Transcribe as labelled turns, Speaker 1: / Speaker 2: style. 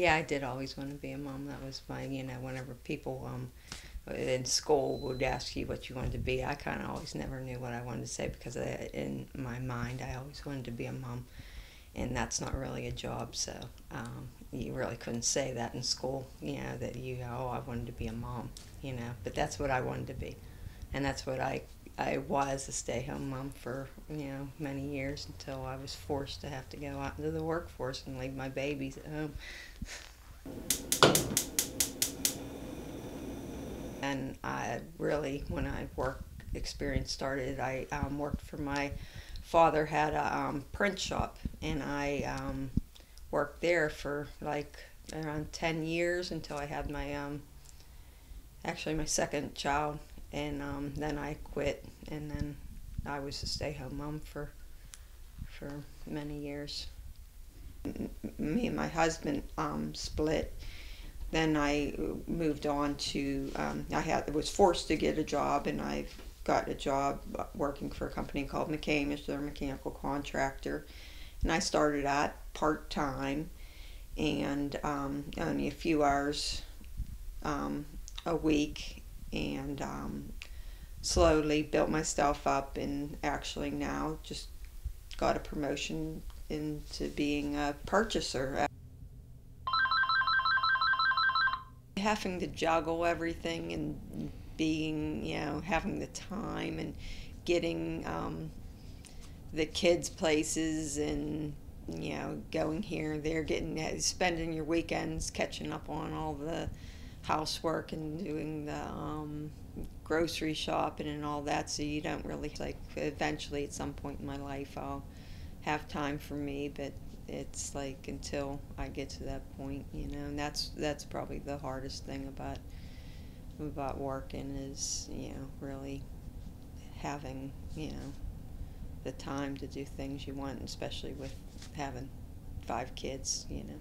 Speaker 1: Yeah, I did always want to be a mom. That was my, you know, whenever people um, in school would ask you what you wanted to be, I kind of always never knew what I wanted to say because I, in my mind I always wanted to be a mom, and that's not really a job. So um, you really couldn't say that in school, you know, that you, oh, I wanted to be a mom, you know. But that's what I wanted to be, and that's what I I was a stay-home mom for you know many years until I was forced to have to go out into the workforce and leave my babies at home. And I really, when I work experience started, I um, worked for my father had a um, print shop, and I um, worked there for like around ten years until I had my um, actually my second child and um, then I quit, and then I was a stay-home mom for for many years. M- me and my husband um, split. Then I moved on to um, I had was forced to get a job, and I got a job working for a company called McKamish. They're a mechanical contractor, and I started at part time, and um, only a few hours um, a week and um, slowly built myself up and actually now just got a promotion into being a purchaser. Having to juggle everything and being, you know, having the time and getting um, the kids places and you know going here and there getting spending your weekends catching up on all the housework and doing the um, grocery shopping and all that, so you don't really like. Eventually, at some point in my life, I'll have time for me, but it's like until I get to that point, you know. And that's that's probably the hardest thing about about working is you know really having you know the time to do things you want, especially with having five kids, you know.